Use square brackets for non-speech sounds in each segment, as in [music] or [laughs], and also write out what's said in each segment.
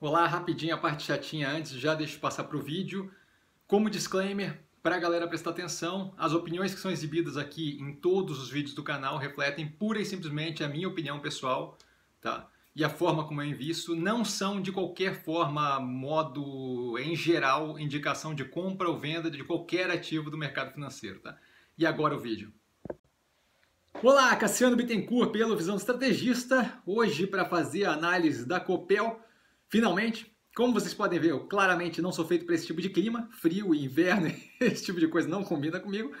Olá, rapidinho a parte chatinha antes, já deixo passar para o vídeo. Como disclaimer, para a galera prestar atenção, as opiniões que são exibidas aqui em todos os vídeos do canal refletem pura e simplesmente a minha opinião pessoal, tá? E a forma como eu invisto não são de qualquer forma, modo, em geral, indicação de compra ou venda de qualquer ativo do mercado financeiro, tá? E agora o vídeo. Olá, Cassiano Bittencourt pelo Visão Estrategista, hoje para fazer a análise da Copel Finalmente, como vocês podem ver, eu claramente não sou feito para esse tipo de clima, frio e inverno, [laughs] esse tipo de coisa não combina comigo.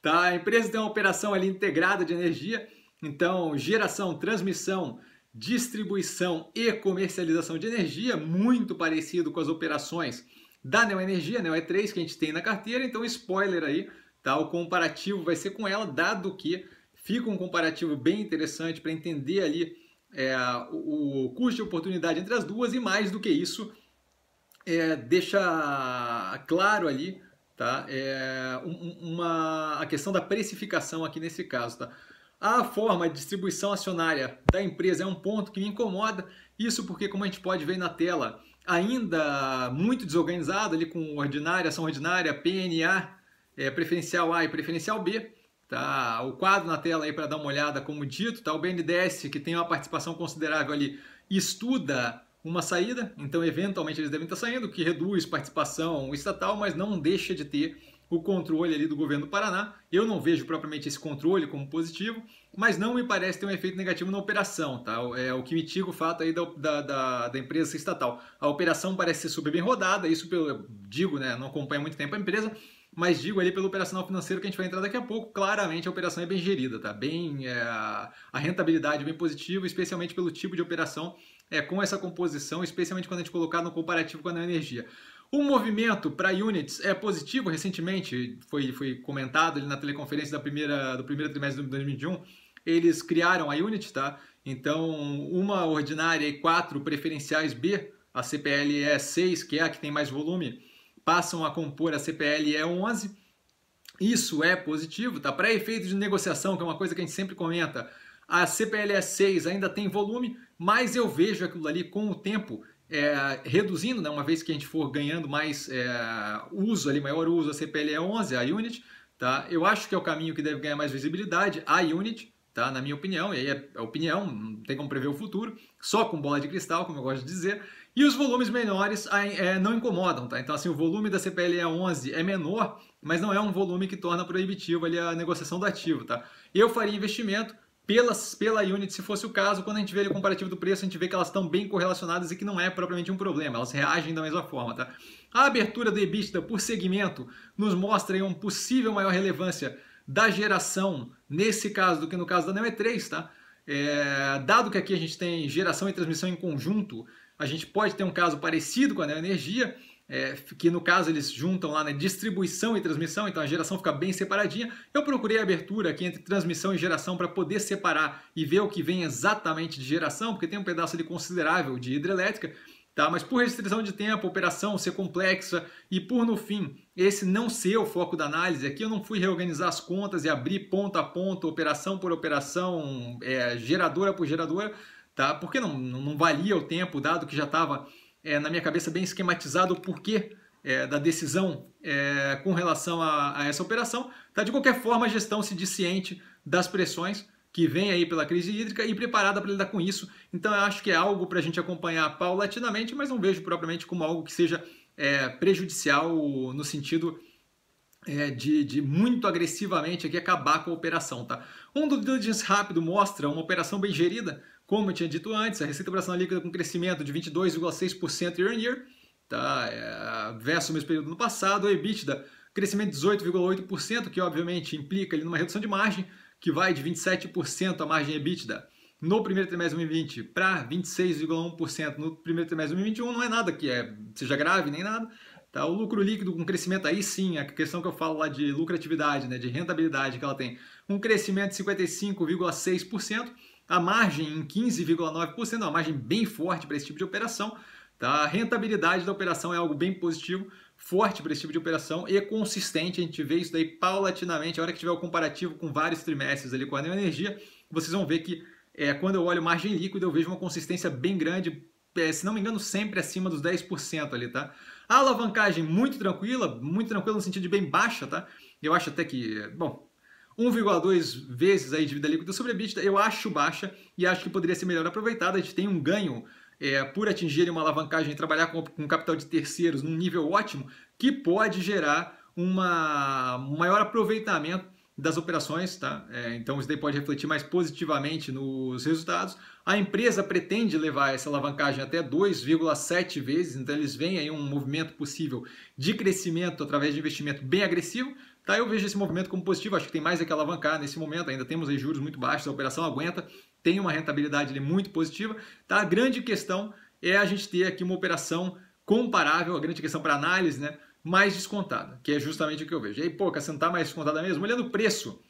Tá? A empresa tem uma operação ali integrada de energia, então geração, transmissão, distribuição e comercialização de energia, muito parecido com as operações da Neoenergia, Neo E3 que a gente tem na carteira, então spoiler aí, tá? O comparativo vai ser com ela, dado que fica um comparativo bem interessante para entender ali é, o, custo de oportunidade entre as duas e mais do que isso, é, deixa claro ali tá? É, uma, a questão da precificação aqui nesse caso. Tá? A forma de distribuição acionária da empresa é um ponto que me incomoda, isso porque, como a gente pode ver na tela, ainda muito desorganizado ali com ordinária, ação ordinária, PNA, é, preferencial A e preferencial B, Tá? O quadro na tela aí para dar uma olhada, como dito, tá? o BNDES, que tem uma participação considerável ali, estuda uma saída, então eventualmente eles devem estar saindo, que reduz participação estatal, mas não deixa de ter o controle ali do governo do Paraná. Eu não vejo propriamente esse controle como positivo, mas não me parece ter um efeito negativo na operação, tá? É o que mitiga o fato aí da, da, da, da empresa estatal. A operação parece ser super bem rodada, isso eu digo, né? Não acompanho há muito tempo a empresa, mas digo ali pelo operacional financeiro que a gente vai entrar daqui a pouco, claramente a operação é bem gerida, tá? Bem, é, a rentabilidade é bem positiva, especialmente pelo tipo de operação é, com essa composição, especialmente quando a gente colocar no comparativo com a energia. O movimento para units é positivo recentemente, foi, foi comentado ali na teleconferência da primeira, do primeiro trimestre de 2021, eles criaram a unit, tá? Então, uma ordinária e quatro preferenciais B, a CPL é 6, que é a que tem mais volume, passam a compor a CPL E11. Isso é positivo, tá? Para efeito de negociação, que é uma coisa que a gente sempre comenta, a CPL E6 ainda tem volume, mas eu vejo aquilo ali com o tempo é, reduzindo, né? uma vez que a gente for ganhando mais é, uso ali, maior uso da CPL E11, a Unit, tá? Eu acho que é o caminho que deve ganhar mais visibilidade, a Unit, tá? Na minha opinião, e aí é, é opinião, não tem como prever o futuro, só com bola de cristal, como eu gosto de dizer. E os volumes menores é, não incomodam, tá? Então, assim, o volume da CPLE 11 é menor, mas não é um volume que torna proibitivo ali a negociação do ativo, tá? Eu faria investimento pelas, pela unit, se fosse o caso, quando a gente vê o comparativo do preço, a gente vê que elas estão bem correlacionadas e que não é propriamente um problema, elas reagem da mesma forma, tá? A abertura do EBITDA por segmento nos mostra aí uma possível maior relevância da geração, nesse caso, do que no caso da Neo E3, tá? É, dado que aqui a gente tem geração e transmissão em conjunto, a gente pode ter um caso parecido com a energia, é, que no caso eles juntam lá na distribuição e transmissão, então a geração fica bem separadinha. Eu procurei a abertura aqui entre transmissão e geração para poder separar e ver o que vem exatamente de geração, porque tem um pedaço ali considerável de hidrelétrica, tá? Mas por restrição de tempo, operação ser complexa e por no fim esse não ser o foco da análise, aqui eu não fui reorganizar as contas e abrir ponto a ponto, operação por operação, é, geradora por geradora tá? Porque não, não valia o tempo, dado que já estava é, na minha cabeça bem esquematizado o porquê é, da decisão é, com relação a, a, essa operação. Tá? De qualquer forma, a gestão se diz ciente das pressões que vem aí pela crise hídrica e preparada para lidar com isso. Então, eu acho que é algo para a gente acompanhar paulatinamente, mas não vejo propriamente como algo que seja prejudicial no sentido é, de, de, muito agressivamente aqui acabar com a operação. Tá? Um do diligence rápido mostra uma operação bem gerida, como eu tinha dito antes, a receita operacional líquida com crescimento de 22,6% year on year, tá? É, versus o mesmo período no passado, o EBITDA crescimento de 18,8%, que obviamente implica ali numa redução de margem, que vai de 27% a margem EBITDA no primeiro trimestre de 2020 para 26,1% no primeiro trimestre de 2021, não é nada que é, seja grave nem nada. Tá? O lucro líquido com crescimento, aí sim, a questão que eu falo lá de lucratividade, né, de rentabilidade que ela tem, um crescimento de 55,6%, a margem em 15,9%, uma margem bem forte para esse tipo de operação. Tá? A rentabilidade da operação é algo bem positivo, forte para esse tipo de operação e consistente. A gente vê isso daí paulatinamente. A hora que tiver o comparativo com vários trimestres ali com a Energia, vocês vão ver que é, quando eu olho margem líquida, eu vejo uma consistência bem grande, é, se não me engano, sempre acima dos 10% ali, tá? A alavancagem muito tranquila, muito tranquila no sentido de bem baixa, tá? Eu acho até que, bom, 1,2 vezes aí dívida líquida sobre EBITDA, eu acho baixa e acho que poderia ser melhor aproveitada. A gente tem um ganho é, por atingir uma alavancagem e trabalhar com, com capital de terceiros num nível ótimo, que pode gerar uma, um maior aproveitamento das operações, tá? É, então isso daí pode refletir mais positivamente nos resultados. A empresa pretende levar essa alavancagem até 2,7 vezes, então eles veem aí um movimento possível de crescimento através de investimento bem agressivo. Tá, eu vejo esse movimento como positivo, acho que tem mais a que alavancar nesse momento, ainda temos aí juros muito baixos, a operação aguenta, tem uma rentabilidade ali muito positiva. Tá? A grande questão é a gente ter aqui uma operação comparável, a grande questão para análise, né? mais descontada, que é justamente o que eu vejo. E aí, pô, não está mais descontada mesmo? Olhando o preço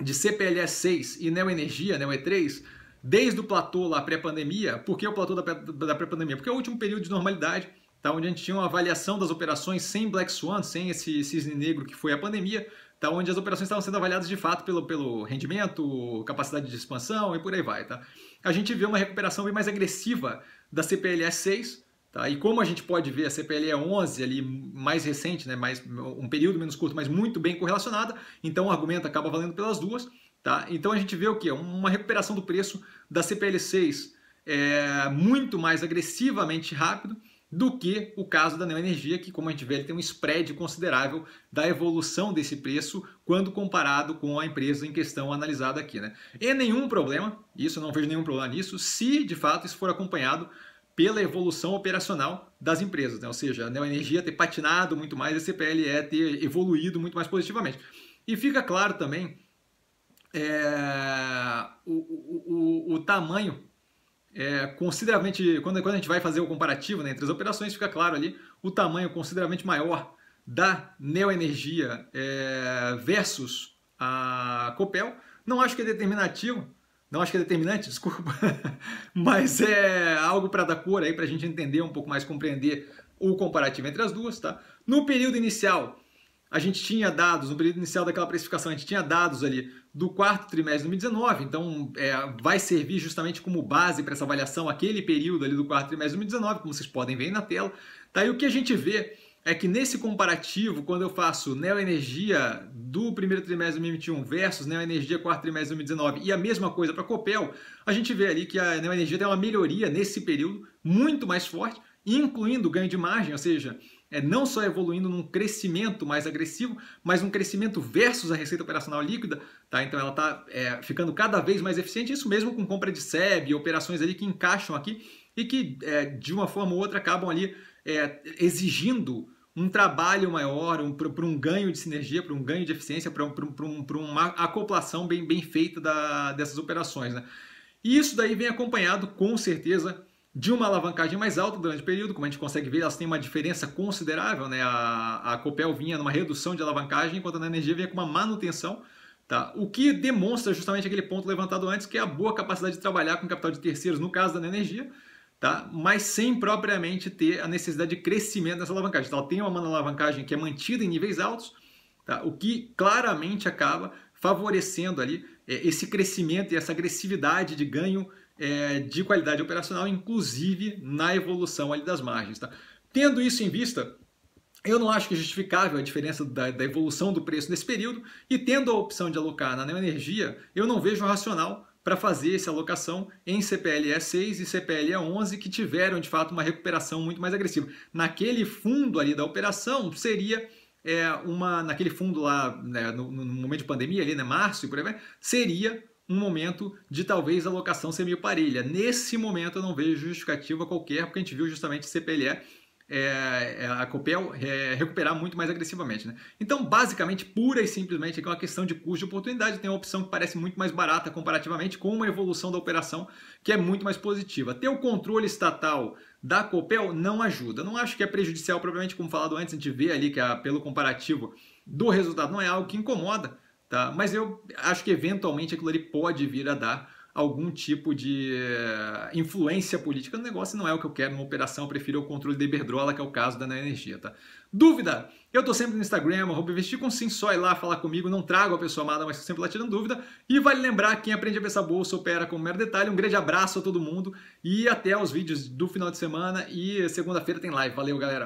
de CPLS 6 e Neo Energia, Neo E3, desde o platô lá pré-pandemia, por que o platô da pré-pandemia? Porque é o último período de normalidade, tá? onde a gente tinha uma avaliação das operações sem Black Swan, sem esse cisne negro que foi a pandemia, tá? onde as operações estavam sendo avaliadas de fato pelo, pelo rendimento, capacidade de expansão e por aí vai. Tá? A gente vê uma recuperação bem mais agressiva da CPLS 6, Tá? E como a gente pode ver, a CPLE é 11 ali, mais recente, né? mais, um período menos curto, mas muito bem correlacionada, então o argumento acaba valendo pelas duas. Tá? Então a gente vê o que? Uma recuperação do preço da CPL 6 é, muito mais agressivamente rápido do que o caso da Neoenergia, que como a gente vê, ele tem um spread considerável da evolução desse preço quando comparado com a empresa em questão analisada aqui. Né? E nenhum problema, isso não vejo nenhum problema nisso, se de fato isso for acompanhado pela evolução operacional das empresas, né? ou seja, a Neoenergia ter patinado muito mais, a CPLE ter evoluído muito mais positivamente. E fica claro também é, o, o, o, o, tamanho é, consideravelmente, quando, quando a gente vai fazer o comparativo né, entre as operações, fica claro ali o tamanho consideravelmente maior da Neoenergia é, versus a Copel. Não acho que é determinativo, não acho que é determinante, [laughs] desculpa, mas é algo para dar cor aí para a gente entender um pouco mais, compreender o comparativo entre as duas, tá? No período inicial, a gente tinha dados, no período inicial daquela precificação, a gente tinha dados ali do quarto trimestre de 2019, então é, vai servir justamente como base para essa avaliação aquele período ali do quarto trimestre de 2019, como vocês podem ver na tela. Tá? E o que a gente vê é que nesse comparativo, quando eu faço Neoenergia do primeiro trimestre de 2021 versus Neoenergia quarto trimestre de 2019 e a mesma coisa para Copel, a gente vê ali que a Neoenergia tem uma melhoria nesse período muito mais forte, incluindo ganho de margem, ou seja, é não só evoluindo num crescimento mais agressivo, mas um crescimento versus a receita operacional líquida, tá? Então ela está é, ficando cada vez mais eficiente, isso mesmo com compra de SEB, operações ali que encaixam aqui e que é, de uma forma ou outra acabam ali é, exigindo um trabalho maior, um, para um ganho de sinergia, para um ganho de eficiência, para um, um, uma acoplação bem, bem feita da, dessas operações. Né? E isso daí vem acompanhado, com certeza, de uma alavancagem mais alta durante o período, como a gente consegue ver, elas têm uma diferença considerável. Né? A, a Copel vinha numa redução de alavancagem, enquanto a energia vinha com uma manutenção. Tá? O que demonstra justamente aquele ponto levantado antes, que é a boa capacidade de trabalhar com capital de terceiros, no caso da energia, tá? mas sem propriamente ter a necessidade de crescimento dessa alavancagem. Então, ela tem uma alavancagem que é mantida em níveis altos, tá? o que claramente acaba favorecendo ali é, esse crescimento e essa agressividade de ganho é, de qualidade operacional, inclusive na evolução ali das margens. Tá? Tendo isso em vista, eu não acho que é justificável a diferença da, da, evolução do preço nesse período e tendo a opção de alocar na neoenergia, eu não vejo racional para fazer essa alocação em CPLE 6 e CPLE 11 que tiveram de fato uma recuperação muito mais agressiva. Naquele fundo ali da operação seria é, uma naquele fundo lá né, no, no, momento de pandemia ali, né, março e por aí vai, seria um momento de talvez alocação ser meio parelha. Nesse momento eu não vejo justificativa qualquer, porque a gente viu justamente CPLE é, é, a Copel é, recuperar muito mais agressivamente. Né? Então, basicamente, pura e simplesmente é uma questão de custo de oportunidade. Tem uma opção que parece muito mais barata comparativamente, com uma evolução da operação que é muito mais positiva. Ter o controle estatal da Copel não ajuda. Não acho que é prejudicial, provavelmente, como falado antes, a gente vê ali que a, pelo comparativo do resultado não é algo que incomoda, tá? mas eu acho que eventualmente aquilo ali pode vir a dar algum tipo de eh, influência política no negócio, não é o que eu quero numa operação, eu prefiro o controle da Iberdrola, que é o caso da Energia, tá? Dúvida? Eu tô sempre no Instagram, arroba investir com sim, só ir lá falar comigo, não trago a pessoa amada, mas sempre lá tirando dúvida. E vale lembrar, quem aprende a ver essa bolsa opera com um mero detalhe. Um grande abraço a todo mundo e até os vídeos do final de semana e segunda-feira tem live. Valeu, galera!